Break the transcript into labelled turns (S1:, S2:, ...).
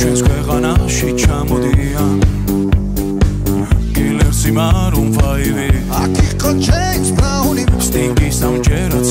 S1: ჩვენს ქვეყანაში ჩამოდიან. კილერსი მარუნ 5
S2: აქ იყო ჯეიმს ბრაუნი სტინგი სამჯერაც